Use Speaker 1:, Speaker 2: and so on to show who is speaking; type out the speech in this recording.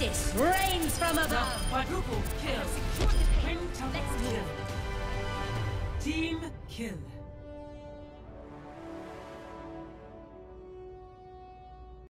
Speaker 1: Rains from above.
Speaker 2: Quadruple kill. Quintuple kill. Team kill.